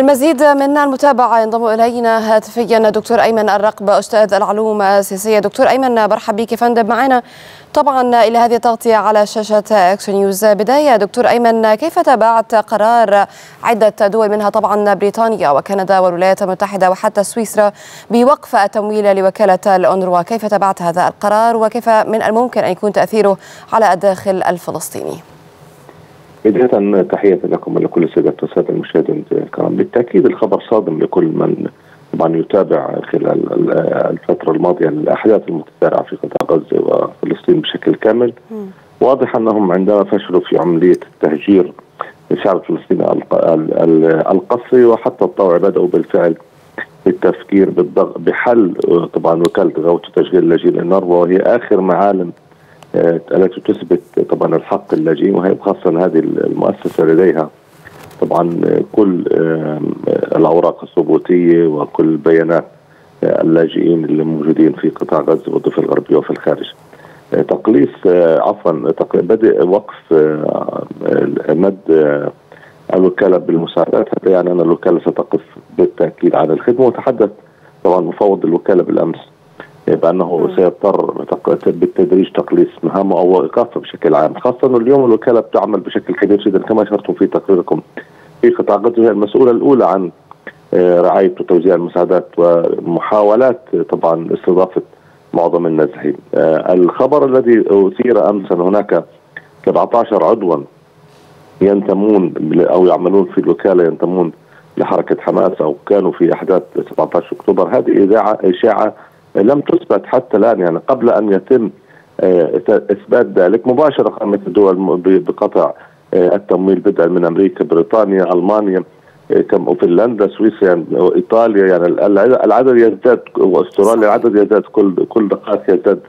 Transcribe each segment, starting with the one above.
للمزيد من المتابعة ينضم إلينا هاتفيا دكتور أيمن الرقبة أستاذ العلوم السياسية. دكتور أيمن مرحب بك فندم. معنا طبعا إلى هذه التغطية على شاشة أكس نيوز بداية دكتور أيمن كيف تابعت قرار عدة دول منها طبعا بريطانيا وكندا والولايات المتحدة وحتى سويسرا بوقف التمويل لوكالة الأونروا؟ كيف تابعت هذا القرار وكيف من الممكن أن يكون تأثيره على الداخل الفلسطيني؟ بداية تحية لكم ولكل السادة والسادة المشاهدين الكرام. بالتأكيد الخبر صادم لكل من طبعا يتابع خلال الفترة الماضية الأحداث المتسارعة في قطاع غزة وفلسطين بشكل كامل. واضح أنهم عندما فشلوا في عملية التهجير للشعب الفلسطيني القسري وحتى الطوع بدأوا بالفعل بالتفكير بالضغط بحل طبعا وكالة غوث وتشغيل لاجئين النار وهي آخر معالم التي تثبت طبعا الحق اللاجئين وهي خاصة هذه المؤسسة لديها؟ طبعا كل الأوراق الثبوتية وكل بيانات اللاجئين اللي موجودين في قطاع غزة والضفة الغربية وفي الخارج. تقليص عفوا بدء وقف مد الوكالة بالمساعدات. هذا يعني أن الوكالة ستقف بالتأكيد عن الخدمة وتحدث طبعا مفوض الوكالة بأنه سيضطر بالتدريج تقليص مهامه أو ايقافها بشكل عام، خاصة انه اليوم الوكالة بتعمل بشكل كبير جدا كما اشرتم في تقريركم. في قطاع غزة هي المسؤولة الأولى عن رعاية وتوزيع المساعدات ومحاولات طبعا استضافة معظم النازحين. الخبر الذي أثير أمس أن هناك 17 عضوا ينتمون أو يعملون في الوكالة ينتمون لحركة حماس أو كانوا في أحداث 17 أكتوبر. هذه اذاعه إشاعة لم تثبت حتى الآن يعني قبل أن يتم إثبات ذلك مباشرة قامت الدول بقطع التمويل بدءا من أمريكا بريطانيا ألمانيا كم فنلندا سويسرا يعني ايطاليا يعني العدد يزداد وأستراليا العدد يزداد كل كل دقائق يزداد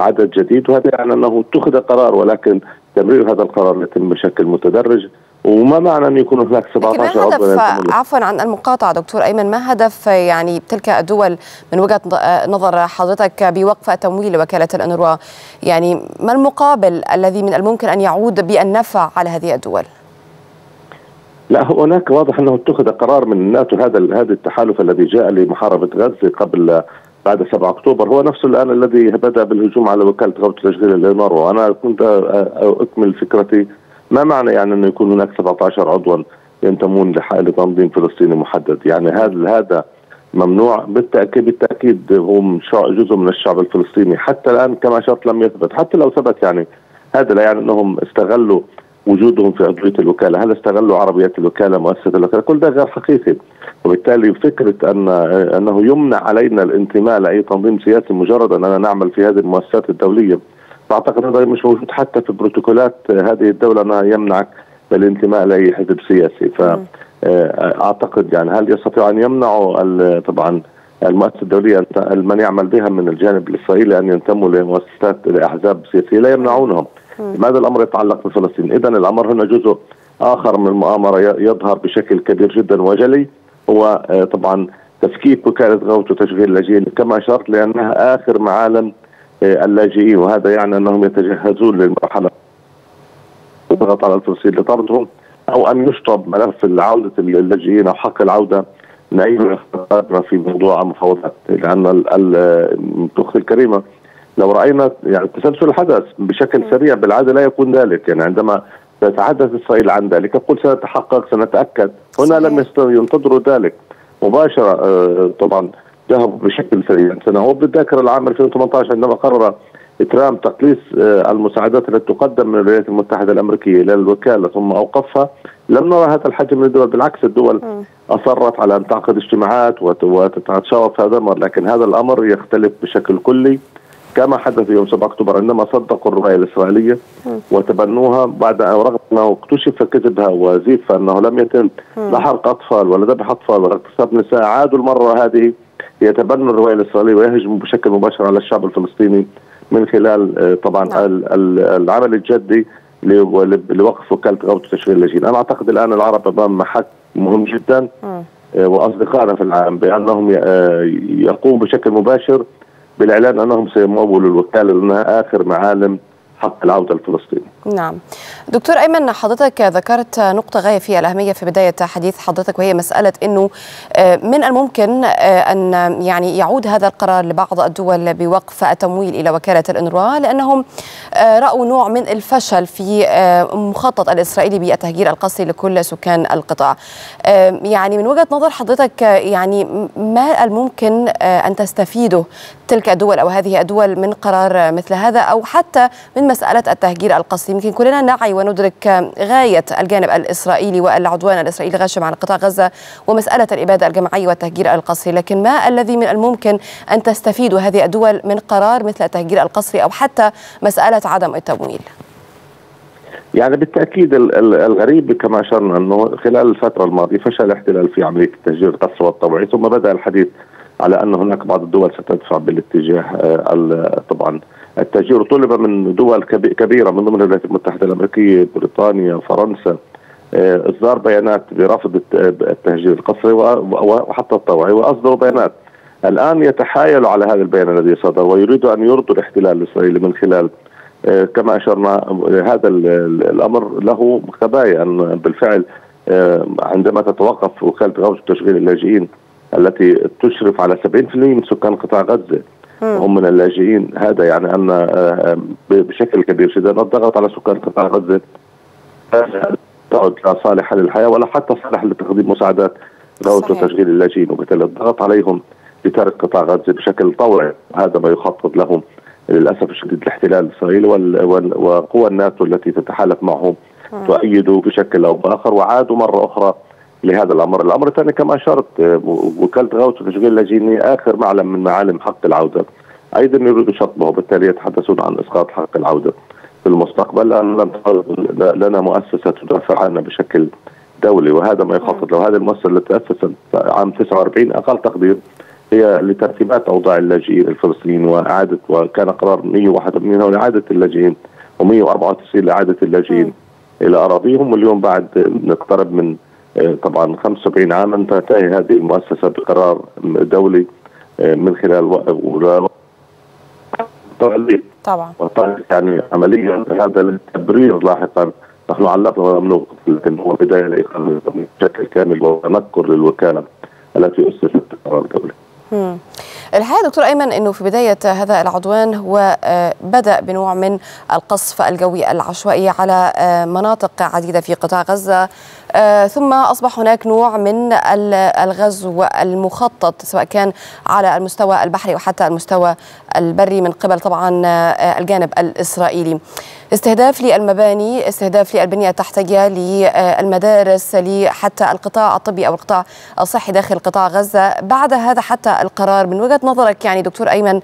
عدد جديد وهذا يعني أنه اتخذ قرار ولكن تمرير هذا القرار يتم بشكل متدرج. وما معنى ان يكون هناك 17 عضو هدف عفوا عن المقاطعة دكتور أيمن ما هدف يعني تلك الدول من وجهة نظر حضرتك بوقف التمويل لوكاله الانروا يعني ما المقابل الذي من الممكن أن يعود بالنفع على هذه الدول؟ لا هناك واضح أنه اتخذ قرار من الناتو هذا هذا التحالف الذي جاء لمحاربة غزة قبل بعد 7 أكتوبر. هو نفسه الآن الذي بدأ بالهجوم على وكالة غوث تشغيل الانروا وأنا كنت أكمل فكرتي ما معنى يعني إنه يكون هناك 17 عضوا ينتمون لتنظيم فلسطيني محدد؟ يعني هذا هذا ممنوع. بالتاكيد بالتأكيد هم جزء من الشعب الفلسطيني. حتى الآن كما اشرت لم يثبت. حتى لو ثبت يعني هذا لا يعني إنهم استغلوا وجودهم في عضوية الوكالة، هل استغلوا عربيات الوكالة مؤسسة الوكالة؟ كل ده غير حقيقي، وبالتالي فكرة ان أنه يمنع علينا الانتماء لأي تنظيم سياسي مجرد أننا نعمل في هذه المؤسسات الدولية بعتقد هذا مش موجود حتى في بروتوكولات هذه الدولة انها يمنعك الانتماء لأي حزب سياسي. فاعتقد يعني هل يستطيع أن يمنعوا طبعا المؤسسة الدولية من يعمل بها من الجانب الإسرائيلي أن ينتموا لمؤسسات لأحزاب سياسية؟ لا يمنعونهم. ماذا الأمر يتعلق بفلسطين؟ اذا الأمر هنا جزء آخر من المؤامرة يظهر بشكل كبير جدا وجلي هو طبعا تفكيك وكالة غوث وتشغيل اللاجئين كما أشرت لأنها آخر معالم اللاجئين وهذا يعني أنهم يتجهزون للمرحلة الضغط على الفلسطينيين لطردهم أو أن يشطب ملف عوده اللاجئين أو حق العودة. نعيد في موضوع مفاوضات لأن الاخت الكريمة لو رأينا يعني تسلسل الحدث بشكل سريع بالعادة لا يكون ذلك. يعني عندما تتحدث إسرائيل عن ذلك يقول سنتحقق سنتأكد. هنا لم ينتظروا ذلك مباشرة طبعا. ذهبوا بشكل سريع سنة بالذاكره العام 2018 عندما قرر ترامب تقليص المساعدات التي تقدم من الولايات المتحدة الأمريكية إلى الوكالة ثم أوقفها. لم نرى هذا الحجم من الدول بالعكس الدول أصرت على أن تعقد اجتماعات وتتشاور في هذا الامر لكن هذا الأمر يختلف بشكل كلي. كما حدث يوم 7 أكتوبر عندما صدقوا الروايه الإسرائيلية وتبنوها بعد رغم أنه اكتشف كذبها وزيف انه لم يتم لا حرق أطفال ولا ذبح أطفال ولا اغتصاب نساء عادوا المره هذه يتبنوا الروايه الاسرائيليه ويهجموا بشكل مباشر على الشعب الفلسطيني من خلال طبعا نعم. العمل الجدي لوقف وكالة غوث تشغيل اللاجئين، أنا أعتقد الآن العرب أمام محك مهم جدا وأصدقائنا في العالم بأنهم يقوموا بشكل مباشر بالإعلان أنهم سيمولوا الوكالة لأنها آخر معالم حق العودة الفلسطيني. نعم. دكتور أيمن حضرتك ذكرت نقطة غاية في الأهمية في بداية حديث حضرتك وهي مسألة أنه من الممكن أن يعني يعود هذا القرار لبعض الدول بوقف التمويل إلى وكالة الأنروا لأنهم رأوا نوع من الفشل في مخطط الإسرائيلي بالتهجير القسري لكل سكان القطاع. يعني من وجهة نظر حضرتك يعني ما الممكن أن تستفيده تلك الدول أو هذه الدول من قرار مثل هذا أو حتى من مسألة التهجير القسري يمكن كلنا نعي وندرك غاية الجانب الإسرائيلي والعدوان الإسرائيلي الغاشم على قطاع غزة ومسألة الإبادة الجماعية والتهجير القسري لكن ما الذي من الممكن أن تستفيد هذه الدول من قرار مثل التهجير القسري أو حتى مسألة عدم التمويل؟ يعني بالتأكيد الغريب كما أشرنا أنه خلال الفترة الماضية فشل الاحتلال في عمليه التهجير القسري والطوعي ثم بدأ الحديث على أن هناك بعض الدول ستدفع بالاتجاه طبعا التهجير طلب من دول كبيرة من ضمن الولايات المتحدة الأمريكية بريطانيا فرنسا إصدار بيانات برفض التهجير القسري وحتى الطوعي وأصدروا بيانات. الآن يتحايلوا على هذا البيان الذي صدر ويريدوا أن يرضوا الاحتلال الإسرائيلي من خلال كما أشرنا هذا الأمر له خبايا أن بالفعل عندما تتوقف وكاله غوث وتشغيل اللاجئين التي تشرف على 70% من سكان قطاع غزة. وهم من اللاجئين. هذا يعني أن بشكل كبير جدا الضغط على سكان قطاع غزة. تعد لا صالحه للحياة ولا حتى صالحه لتقديم مساعدات غوث وتشغيل اللاجئين. وبالتالي الضغط عليهم لترك قطاع غزة بشكل طوعي. هذا ما يخطط لهم للأسف الشديد الاحتلال الإسرائيلي وقوى الناتو التي تتحالف معهم تؤيده بشكل أو بآخر وعادوا مرة أخرى لهذا الأمر، الأمر الثاني كما أشرت وكالة غوث وتشغيل اللاجئين آخر معلم من معالم حق العودة. أيضا يريدوا شطبه وبالتالي يتحدثون عن إسقاط حق العودة في المستقبل. لأن لم لنا مؤسسة تدافع عنا بشكل دولي وهذا ما يخطط له هذه المؤسسة التي تأسست عام 49 أقل تقدير هي لترتيبات أوضاع اللاجئين الفلسطينيين واعاده وكان قرار 181 هو لاعاده اللاجئين و194 لإعادة اللاجئين إلى أراضيهم. واليوم بعد نقترب من طبعا 75 عاما تنتهي هذه المؤسسه بقرار دولي من خلال طبعا. يعني عمليا هذا للتبرير لاحقا. نحن علقنا نقطه لكن هو بداية لاقامه بشكل كامل وتنكر للوكالة التي أسست بقرار دولي. الحقيقة دكتور أيمن إنه في بداية هذا العدوان هو بدأ بنوع من القصف الجوي العشوائي على مناطق عديدة في قطاع غزة. ثم أصبح هناك نوع من الغزو المخطط سواء كان على المستوى البحري وحتى المستوى البري من قبل طبعا الجانب الإسرائيلي. استهداف للمباني استهداف للبنية التحتية للمدارس حتى القطاع الطبي أو القطاع الصحي داخل قطاع غزة بعد هذا حتى القرار من وجهة نظرك يعني دكتور أيمن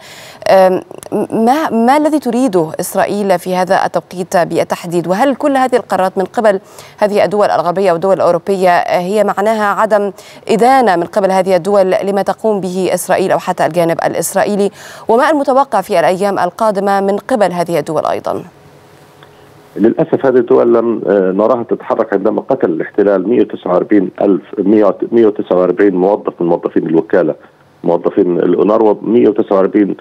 ما, ما الذي تريده إسرائيل في هذا التوقيت بالتحديد وهل كل هذه القرارات من قبل هذه الدول الغربية والدول الأوروبية هي معناها عدم إدانة من قبل هذه الدول لما تقوم به إسرائيل أو حتى الجانب الإسرائيلي وما المتوقع في الأيام القادمة من قبل هذه الدول أيضاً؟ للأسف هذه الدول لم نراها تتحرك عندما قتل الاحتلال 149 ألف 149 موظف من موظفين الوكالة موظفين الاناروا 149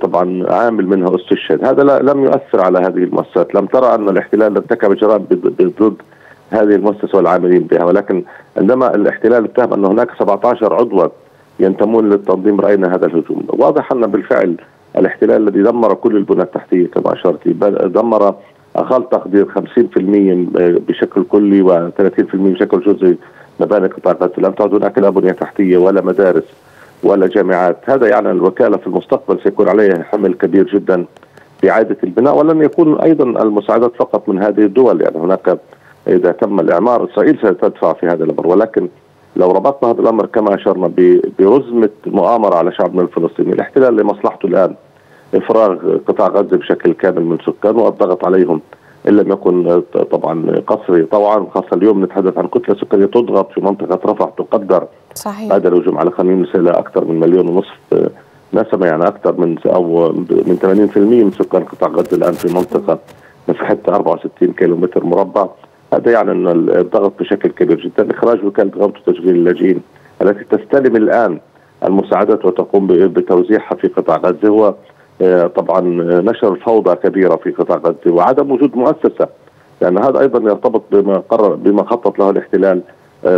طبعا عامل منها استشهد هذا لم يؤثر على هذه المؤسسات لم ترى أن الاحتلال ارتكب جرائم ضد هذه المؤسسة والعاملين بها. ولكن عندما الاحتلال اتهم أن هناك 17 عضوا ينتمون للتنظيم رأينا هذا الهجوم. واضح أن بالفعل الاحتلال الذي دمر كل البنى التحتية كما أشرت دمر أقل تقدير 50% بشكل كلي و30% بشكل جزئي مباني قطاع غزة. لم تعد هناك لا بنية تحتية ولا مدارس ولا جامعات. هذا يعني الوكالة في المستقبل سيكون عليها حمل كبير جدا في إعادة البناء ولن يكون أيضا المساعدات فقط من هذه الدول يعني هناك إذا تم الإعمار إسرائيل ستدفع في هذا الأمر. ولكن لو ربطنا هذا الأمر كما أشرنا برزمه مؤامرة على شعبنا الفلسطيني الاحتلال لمصلحته الآن إفراغ قطاع غزة بشكل كامل من سكان والضغط عليهم إن لم يكن طبعا قصري. طبعا خاصة اليوم نتحدث عن كتلة سكانية تضغط في منطقة رفح تقدر صحيح. بعد الهجوم على خان يونس إلى أكثر من مليون ونصف نسمه يعني أكثر من أو من 80% من سكان قطاع غزة الآن في منطقة مساحتها 64 كيلو متر مربع. هذا يعني ان الضغط بشكل كبير جدا. إخراج وكالة غوث وتشغيل اللاجئين التي تستلم الآن المساعدات وتقوم بتوزيعها في قطاع غزة. هو طبعا نشر فوضى كبيرة في قطاع غزة وعدم وجود مؤسسة. لأن هذا أيضا يرتبط بما قرر بما خطط له الاحتلال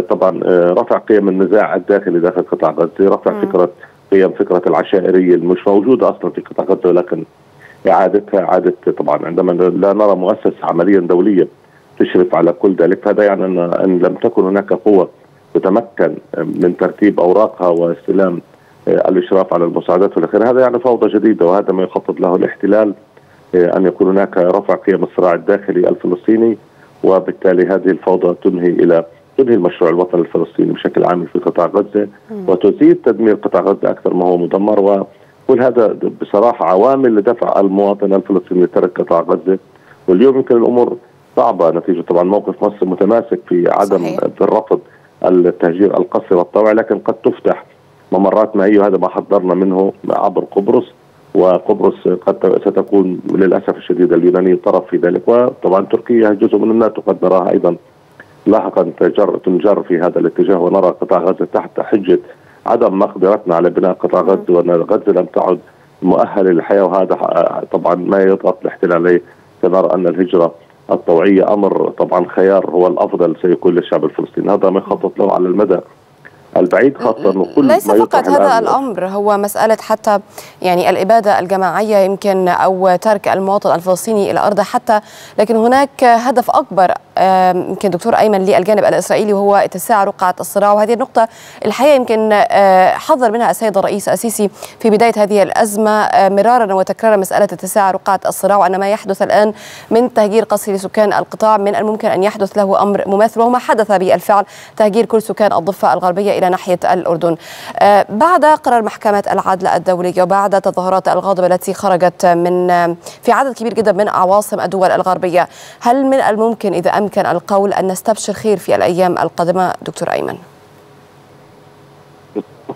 طبعا رفع قيم النزاع الداخلي داخل قطاع غزة، رفع م. فكره قيم فكرة العشائرية المش موجودة أصلا في قطاع غزة ولكن إعادتها إعادة طبعا عندما لا نرى مؤسسة عمليا دوليه تشرف على كل ذلك. فهذا يعني ان أن لم تكن هناك قوة تتمكن من ترتيب أوراقها واستلام الإشراف على المساعدات والاخير هذا يعني فوضى جديدة وهذا ما يخطط له الاحتلال أن يكون هناك رفع قيم الصراع الداخلي الفلسطيني وبالتالي هذه الفوضى تنهي إلى تنهي المشروع الوطني الفلسطيني بشكل عام في قطاع غزة وتزيد تدمير قطاع غزة أكثر ما هو مدمر. وكل هذا بصراحة عوامل لدفع المواطن الفلسطيني لترك قطاع غزة. واليوم يمكن الأمور صعبة نتيجة طبعا موقف مصر متماسك في عدم صحيح. في الرفض التهجير القسري والطوعي لكن قد تفتح ممرات مائيه وهذا ما حذرنا منه عبر قبرص وقبرص قد ستكون للأسف الشديد اليوناني طرف في ذلك وطبعا تركيا جزء من الناتو قد نراها أيضا لاحقا تجر تنجر في هذا الاتجاه ونرى قطاع غزة تحت حجة عدم مقدرتنا على بناء قطاع غزة وأن غزة لم تعد مؤهلة للحياة وهذا طبعا ما يضغط الاحتلال عليه سنرى أن الهجرة الطوعية أمر طبعا خيار هو الأفضل سيكون للشعب الفلسطيني. هذا ما يخطط له على المدى. البعيد خاصة أنه كل ليس ما فقط هذا الأمر هو مسألة حتى يعني الإبادة الجماعية يمكن أو ترك المواطن الفلسطيني إلى أرضه حتى لكن هناك هدف أكبر يمكن دكتور أيمن للجانب الإسرائيلي وهو اتساع رقعة الصراع. وهذه النقطة الحقيقة يمكن حذر منها السيد الرئيس السيسي في بداية هذه الأزمة مرارا وتكرارا مسألة اتساع رقعة الصراع وأن ما يحدث الآن من تهجير قسري لسكان القطاع من الممكن أن يحدث له أمر مماثل وهو ما حدث بالفعل تهجير كل سكان الضفة الغربية إلى ناحية الأردن. بعد قرار محكمة العدل الدولية وبعد تظاهرات الغضب التي خرجت من في عدد كبير جدا من عواصم الدول الغربية هل من الممكن إذا أمكن القول أن نستبشر خير في الأيام القادمة؟ دكتور أيمن؟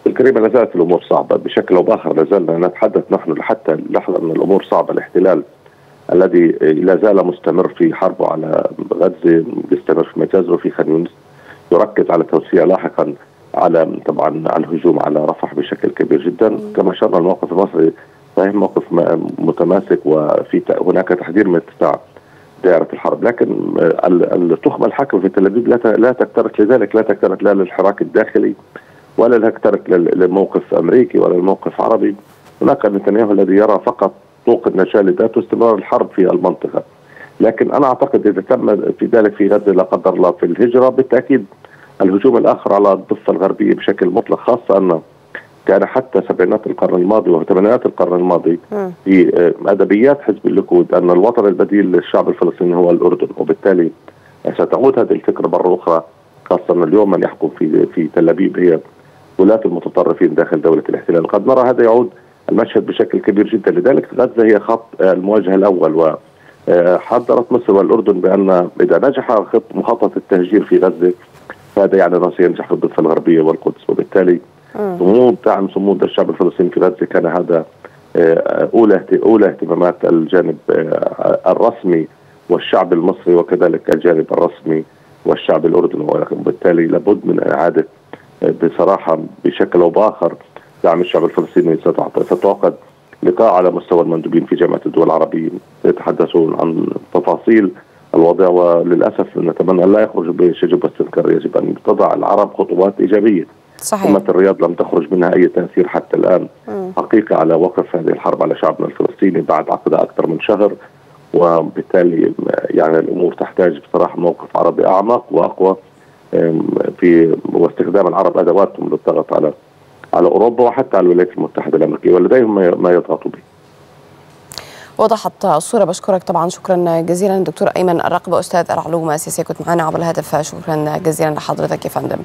الكريمة لا زالت الأمور صعبة بشكل أو بآخر لا زلنا نتحدث نحن حتى اللحظة أن الأمور صعبة. الاحتلال الذي لا زال مستمر في حربه على غزة يستمر في مجازره في خان يونس يركز على توسيع لاحقا على طبعا على الهجوم على رفح بشكل كبير جدا. كما شرنا الموقف المصري صحيح موقف متماسك وفي هناك تحذير من اتساع دائرة الحرب لكن التخمة الحاكمة في تل أبيب لا تكترث لذلك لا تكترث لا للحراك الداخلي ولا تكترث للموقف أمريكي ولا للموقف عربي. هناك نتنياهو الذي يرى فقط طوق النجاة لذاته استمرار الحرب في المنطقة. لكن أنا أعتقد إذا تم في ذلك في غزة لا قدر الله في الهجرة بالتأكيد الهجوم الآخر على الضفة الغربية بشكل مطلق خاصة أن كان حتى سبعينات القرن الماضي وثمانينات القرن الماضي في أدبيات حزب الليكود أن الوطن البديل للشعب الفلسطيني هو الأردن وبالتالي ستعود هذه الفكرة مرة أخرى خاصة أن اليوم من يحكم في في تل أبيب هي ولاة المتطرفين داخل دولة الاحتلال. قد نرى هذا يعود المشهد بشكل كبير جدا لذلك غزة هي خط المواجهة الأول و حذرت مصر والأردن بأن إذا نجح خط مخطط التهجير في غزة فهذا يعني سينجح في الضفة الغربية والقدس وبالتالي صمود دعم صمود الشعب الفلسطيني في غزة كان هذا أولى أولى اهتمامات الجانب الرسمي والشعب المصري وكذلك الجانب الرسمي والشعب الأردني. وبالتالي لابد من إعادة بصراحة بشكل أو بآخر دعم الشعب الفلسطيني. ستعقد لقاء على مستوى المندوبين في جامعة الدول العربية يتحدثون عن تفاصيل الوضع وللأسف نتمنى أن لا يخرج بشجب واستنكار يجب أن تضع العرب خطوات إيجابية. صحيح. أمة الرياض لم تخرج منها أي تأثير حتى الآن. م. حقيقة على وقف هذه الحرب على شعبنا الفلسطيني بعد عقدها أكثر من شهر وبالتالي يعني الأمور تحتاج بصراحة موقف عربي أعمق وأقوى في واستخدام العرب أدواتهم للضغط على على أوروبا وحتى على الولايات المتحدة الأمريكية. ولديهم ما يضغطوا به. وضحت الصورة. بشكرك طبعا. شكرا جزيلا. دكتور أيمن الرقبة أستاذ العلوم السياسية كنت معنا عبر الهاتف. شكرا جزيلا لحضرتك يا فندم.